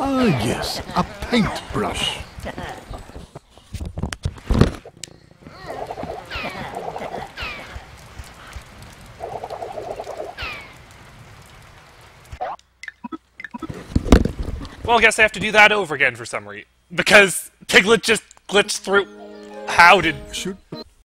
Ah, yes, a paintbrush. Well, I guess I have to do that over again for some reason. Because Piglet just glitched through. How did... Shoot.